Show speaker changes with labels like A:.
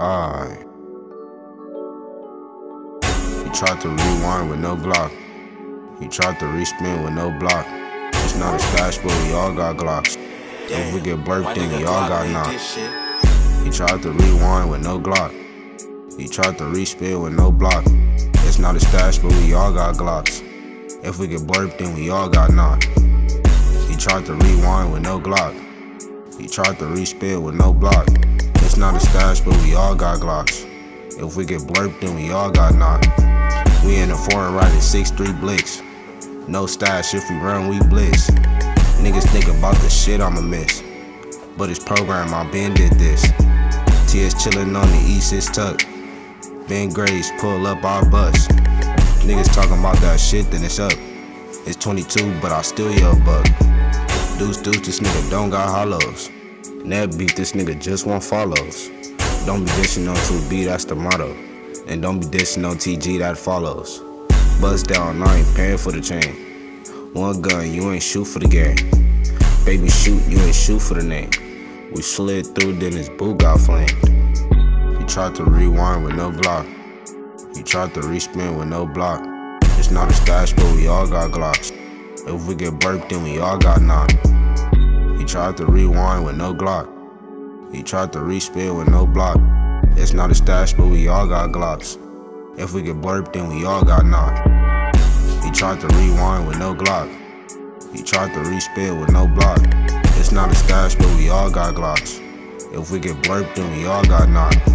A: Alright. He tried to rewind with no Glock. He tried to respin with no block. It's not a stash, but we all got Glocks. If we get burped in, we all got knocked. He tried to rewind with no Glock. He tried to respin with no block. It's not a stash, but we all got Glocks. If we get burped, then we all got knocked. He tried to rewind with no Glock. He tried to respin with no block. It's not a stash, but we all got Glocks. If we get blurped, then we all got knocked. We in the foreign riding 6-3 Blitz. No stash, if we run, we blitz. Niggas think about the shit I'ma miss. But it's program, I been did this. TS chillin' on the east, it's tucked. Ben Grace, pull up our bus. Niggas talking about that shit, then it's up. It's 22, but I still your buck. Deuce, deuce, this nigga don't got hollows. Net beat, this nigga just want follows. Don't be dissing on 2B, that's the motto. And don't be dissing on TG, that follows. Bust down, I ain't paying for the chain. One gun, you ain't shoot for the game. Baby, shoot, you ain't shoot for the name. We slid through, then his boot got flamed. He tried to rewind with no block. He tried to respin with no block. It's not a stash, but we all got Glocks. If we get burped, then we all got knocked. He tried to rewind with no Glock. He tried to respin with no block. It's not a stash, but we all got Glocks. If we get burped, then we all got knocked. He tried to rewind with no Glock. He tried to respin with no block. It's not a stash, but we all got Glocks. If we get burped, then we all got knocked.